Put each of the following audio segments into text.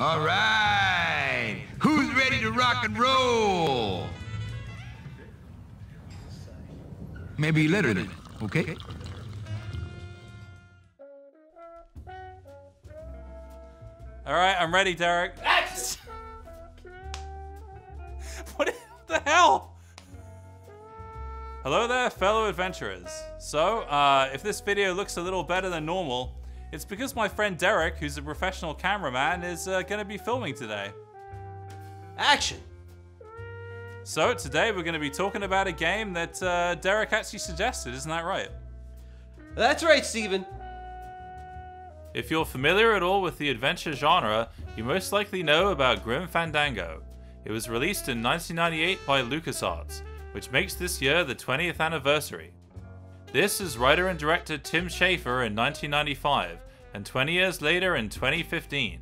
All right. Who's ready to rock and roll? Maybe later then, okay? All right, I'm ready, Derek. what the hell? Hello there, fellow adventurers. So, uh, if this video looks a little better than normal, it's because my friend Derek, who's a professional cameraman, is uh, going to be filming today. Action! So, today we're going to be talking about a game that uh, Derek actually suggested, isn't that right? That's right, Steven. If you're familiar at all with the adventure genre, you most likely know about Grim Fandango. It was released in 1998 by LucasArts, which makes this year the 20th anniversary. This is writer and director Tim Schafer in 1995, and 20 years later in 2015.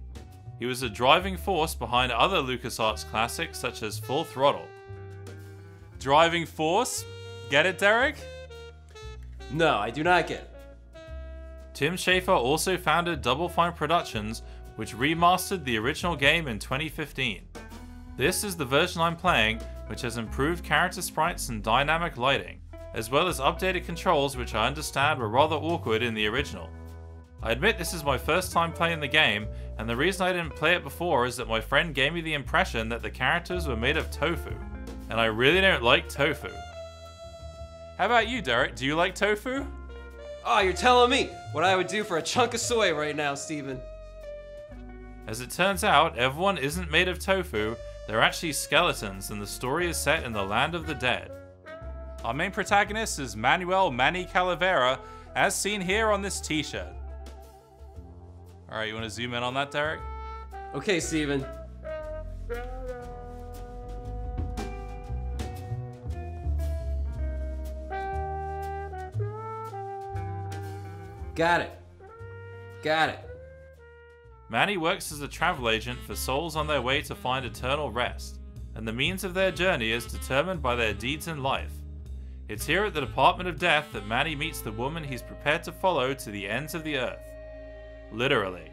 He was a driving force behind other LucasArts classics such as Full Throttle. Driving force? Get it, Derek? No, I do not get it. Tim Schafer also founded Double Fine Productions, which remastered the original game in 2015. This is the version I'm playing, which has improved character sprites and dynamic lighting, as well as updated controls which I understand were rather awkward in the original. I admit this is my first time playing the game, and the reason I didn't play it before is that my friend gave me the impression that the characters were made of tofu, and I really don't like tofu. How about you, Derek? Do you like tofu? Oh, you're telling me what I would do for a chunk of soy right now, Steven. As it turns out, everyone isn't made of tofu, they're actually skeletons, and the story is set in the land of the dead. Our main protagonist is Manuel Manny Calavera, as seen here on this t shirt. Alright, you want to zoom in on that, Derek? Okay, Steven. Got it. Got it. Manny works as a travel agent for souls on their way to find eternal rest, and the means of their journey is determined by their deeds in life. It's here at the Department of Death that Manny meets the woman he's prepared to follow to the ends of the earth. Literally.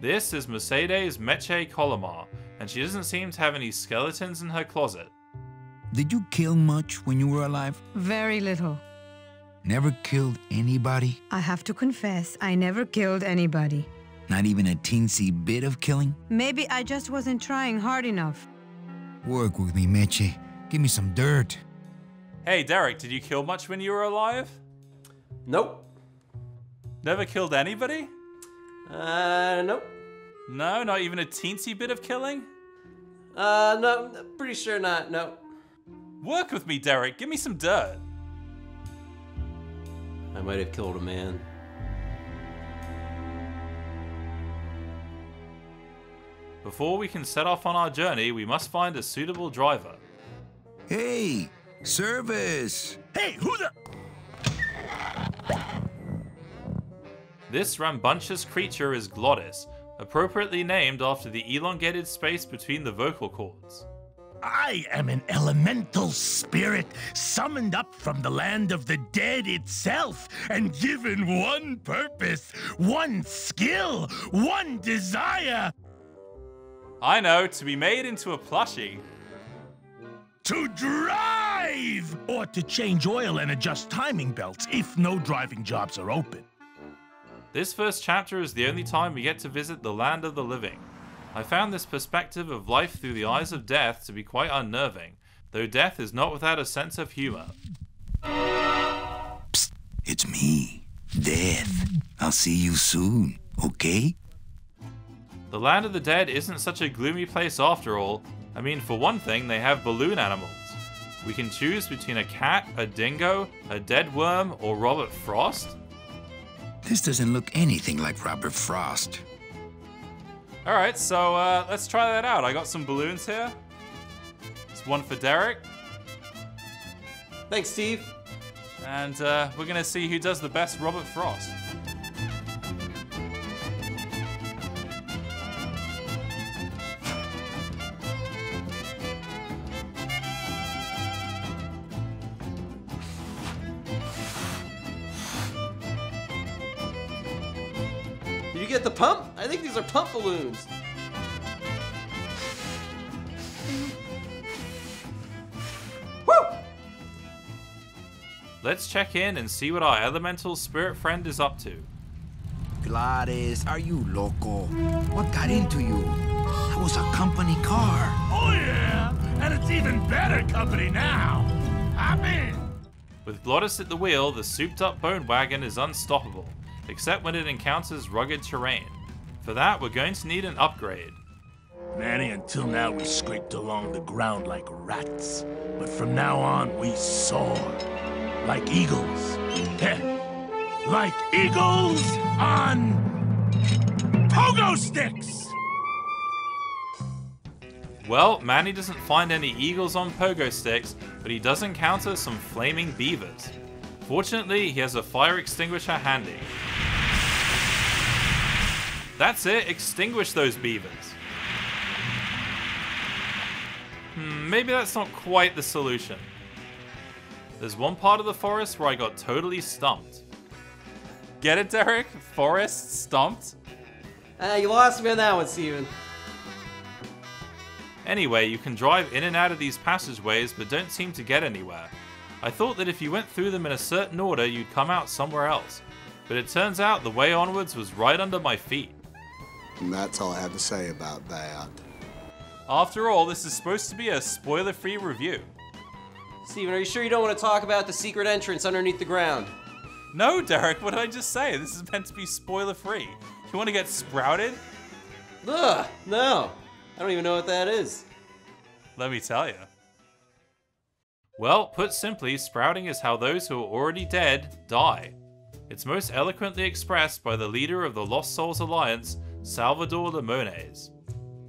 This is Mercedes Meche Colomar, and she doesn't seem to have any skeletons in her closet. Did you kill much when you were alive? Very little. Never killed anybody? I have to confess, I never killed anybody. Not even a teensy bit of killing? Maybe I just wasn't trying hard enough. Work with me, Meche. Give me some dirt. Hey, Derek, did you kill much when you were alive? Nope. Never killed anybody? Uh, nope. No, not even a teensy bit of killing? Uh, no, pretty sure not. No. Work with me, Derek. Give me some dirt. I might have killed a man. Before we can set off on our journey, we must find a suitable driver. Hey, service! Hey, who the? This rambunctious creature is Glottis, appropriately named after the elongated space between the vocal cords. I am an elemental spirit summoned up from the land of the dead itself and given one purpose, one skill, one desire I know, to be made into a plushie. to drive! Or to change oil and adjust timing belts if no driving jobs are open. This first chapter is the only time we get to visit the land of the living. I found this perspective of life through the eyes of death to be quite unnerving, though death is not without a sense of humor. Psst, it's me, Death. I'll see you soon, okay? The land of the dead isn't such a gloomy place after all. I mean, for one thing, they have balloon animals. We can choose between a cat, a dingo, a dead worm, or Robert Frost. This doesn't look anything like Robert Frost. Alright, so uh, let's try that out. I got some balloons here. It's one for Derek, Thanks, Steve. and uh, we're gonna see who does the best Robert Frost. You get the pump? I think these are pump balloons. Woo! Let's check in and see what our elemental spirit friend is up to. Glottis, are you loco? What got into you? That was a company car. Oh yeah, and it's even better company now. I'm in. With Glottis at the wheel, the souped up bone wagon is unstoppable except when it encounters rugged terrain. For that, we're going to need an upgrade. Manny, until now we scraped along the ground like rats. But from now on, we soar. Like eagles. Heh. Like eagles on pogo sticks! Well, Manny doesn't find any eagles on pogo sticks, but he does encounter some flaming beavers. Fortunately, he has a fire extinguisher handy. That's it, extinguish those beavers. Hmm, maybe that's not quite the solution. There's one part of the forest where I got totally stumped. Get it, Derek? Forest stumped? Ah, you lost me on that one, Steven. Anyway, you can drive in and out of these passageways but don't seem to get anywhere. I thought that if you went through them in a certain order, you'd come out somewhere else. But it turns out the way onwards was right under my feet. And that's all I have to say about that. After all, this is supposed to be a spoiler free review. Steven, are you sure you don't want to talk about the secret entrance underneath the ground? No, Derek, what did I just say? This is meant to be spoiler free. You want to get sprouted? Ugh, no. I don't even know what that is. Let me tell you. Well, put simply, sprouting is how those who are already dead die. It's most eloquently expressed by the leader of the Lost Souls Alliance, Salvador Limones.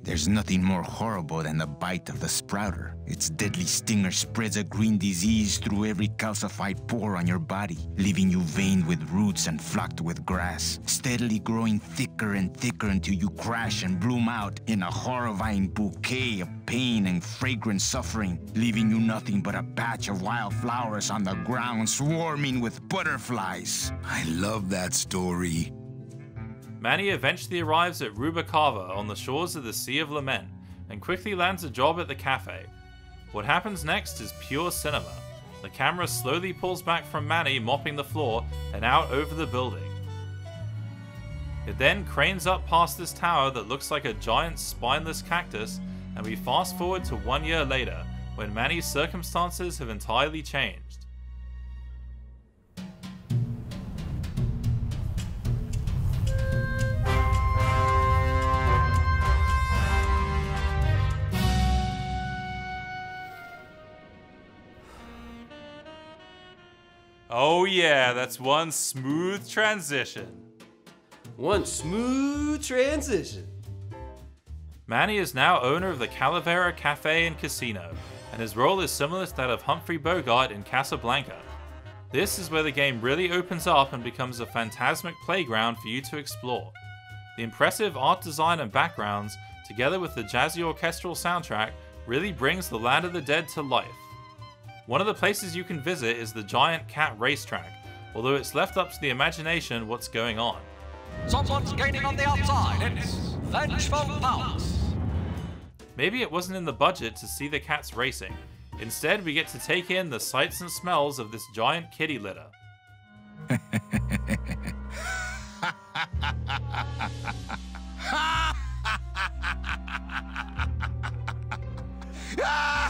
There's nothing more horrible than the bite of the sprouter. Its deadly stinger spreads a green disease through every calcified pore on your body, leaving you veined with roots and flocked with grass, steadily growing thicker and thicker until you crash and bloom out in a horrifying bouquet of pain and fragrant suffering, leaving you nothing but a patch of wildflowers on the ground swarming with butterflies. I love that story. Manny eventually arrives at Rubacava on the shores of the Sea of Lament and quickly lands a job at the cafe. What happens next is pure cinema. The camera slowly pulls back from Manny mopping the floor and out over the building. It then cranes up past this tower that looks like a giant spineless cactus, and we fast forward to one year later, when Manny's circumstances have entirely changed. Oh yeah, that's one smooth transition. One smooth transition. Manny is now owner of the Calavera Cafe and Casino, and his role is similar to that of Humphrey Bogart in Casablanca. This is where the game really opens up and becomes a phantasmic playground for you to explore. The impressive art design and backgrounds, together with the jazzy orchestral soundtrack, really brings the Land of the Dead to life. One of the places you can visit is the Giant Cat Racetrack, although it's left up to the imagination what's going on. Someone's gaining on the outside. It's Vengeful Pounce. Maybe it wasn't in the budget to see the cats racing. Instead, we get to take in the sights and smells of this giant kitty litter.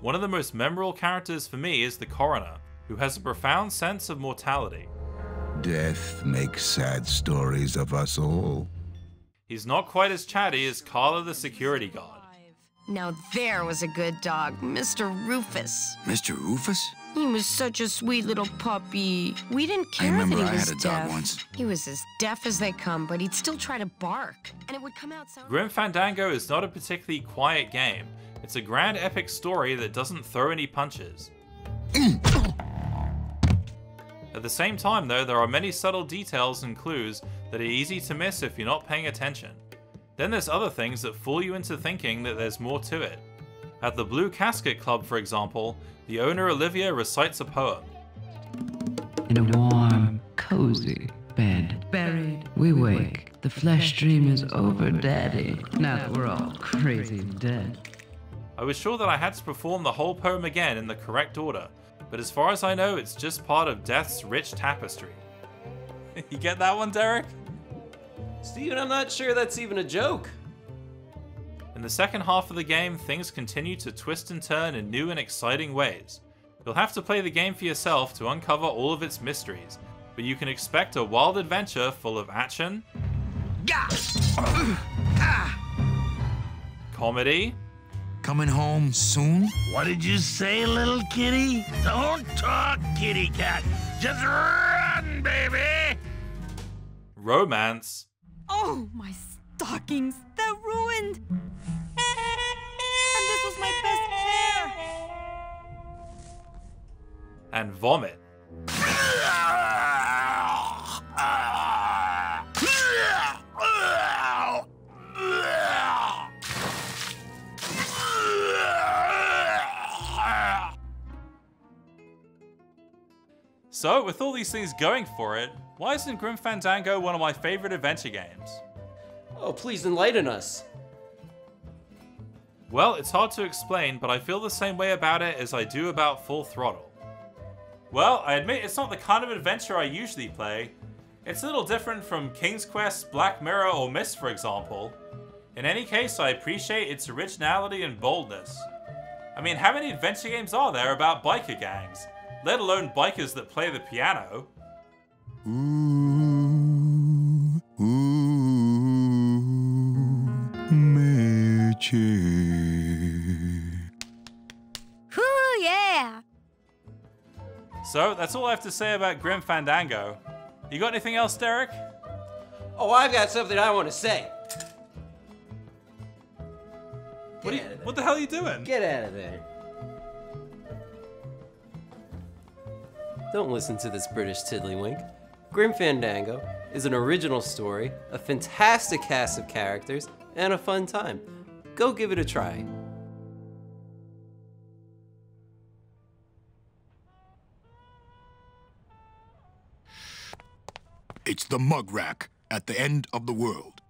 One of the most memorable characters for me is the coroner, who has a profound sense of mortality. Death makes sad stories of us all. He's not quite as chatty as Carla the security guard. Now there was a good dog, Mr. Rufus. Mr. Rufus? He was such a sweet little puppy. We didn't I care remember that I he was had a dog once. He was as deaf as they come, but he'd still try to bark, and it would come out sound. Grim Fandango is not a particularly quiet game. It's a grand epic story that doesn't throw any punches. At the same time, though, there are many subtle details and clues that are easy to miss if you're not paying attention. Then there's other things that fool you into thinking that there's more to it. At the Blue Casket Club, for example, the owner Olivia recites a poem. in a warm, cozy bed. Buried We wake. The flesh dream is over, Daddy. Now that we're all crazy and dead. I was sure that I had to perform the whole poem again in the correct order, but as far as I know, it's just part of Death's rich tapestry. you get that one, Derek? Steven, I'm not sure that's even a joke. In the second half of the game, things continue to twist and turn in new and exciting ways. You'll have to play the game for yourself to uncover all of its mysteries, but you can expect a wild adventure full of action, comedy, Coming home soon? What did you say, little kitty? Don't talk, kitty cat. Just run, baby! romance, Oh, my stockings! They're ruined! And this was my best pair! and vomit. So, with all these things going for it, why isn't Grim Fandango one of my favorite adventure games? Oh, please enlighten us. Well, it's hard to explain, but I feel the same way about it as I do about Full Throttle. Well, I admit it's not the kind of adventure I usually play. It's a little different from King's Quest, Black Mirror, or Myst, for example. In any case, I appreciate its originality and boldness. I mean, how many adventure games are there about biker gangs? Let alone bikers that play the piano. Ooh, ooh, magic. Whew, yeah! So, that's all I have to say about Grim Fandango. You got anything else, Derek? Oh, I've got something I want to say. What, are you, what the hell are you doing? Get out of there. Don't listen to this British tiddlywink. Grim Fandango is an original story, a fantastic cast of characters, and a fun time. Go give it a try. It's the mug rack at the end of the world.